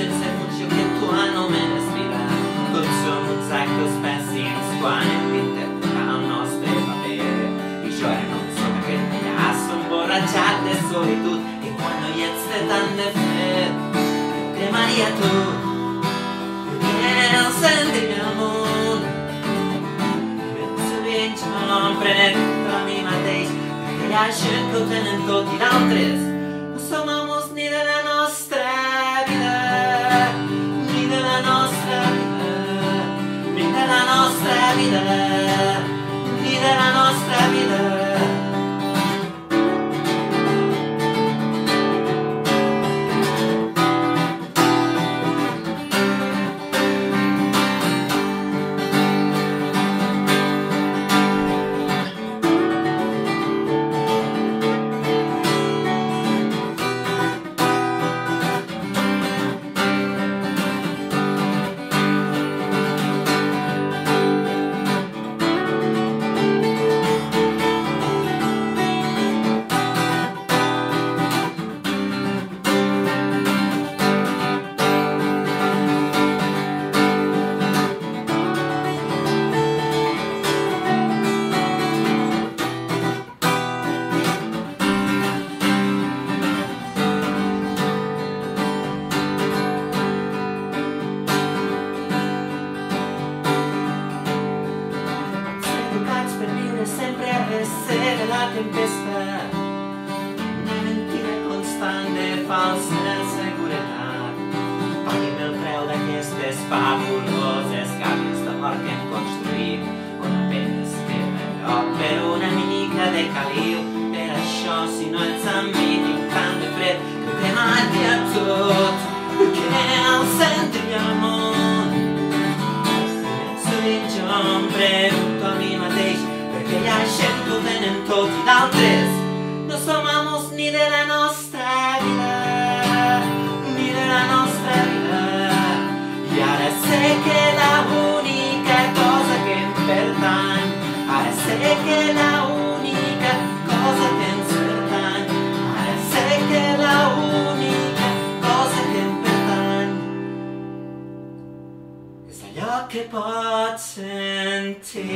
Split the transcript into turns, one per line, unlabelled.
sense funció que tu anomenes vida Tots som uns actors pèssims quan hem d'interpretar Cremaria tu. Perquè el sentir el món Ben sovint jo em pregunto a mi mateix perquè ha gent que ho tenen tot i d'altres no som amos ni de nostra vida ni de nostra vida ni de nostra vida ni de nostra vida tempesta. Una mentida constant de falsa seguretat. Pagui'm el preu d'aquestes fabuloses gàbies de mort que hem construït. On apenes queda lloc per una mica de caliu. Per això si no ets amb mi tinc tant de fred que cremaria tot. Que el centre i el món. Jo em pregunto a mi mateix perquè hi ha gent que tenen tot amos ni de la nostra de la nostra i ara sé que la única cosa pertany ara sé que la única cosa pertany ara sé que la única cosa que em pertany és allò que pots sentir.